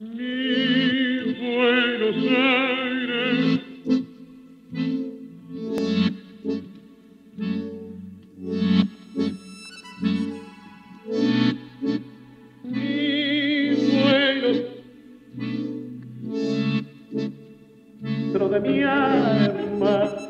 Mi Buenos Aires. Mi Buenos Dentro de mi alma.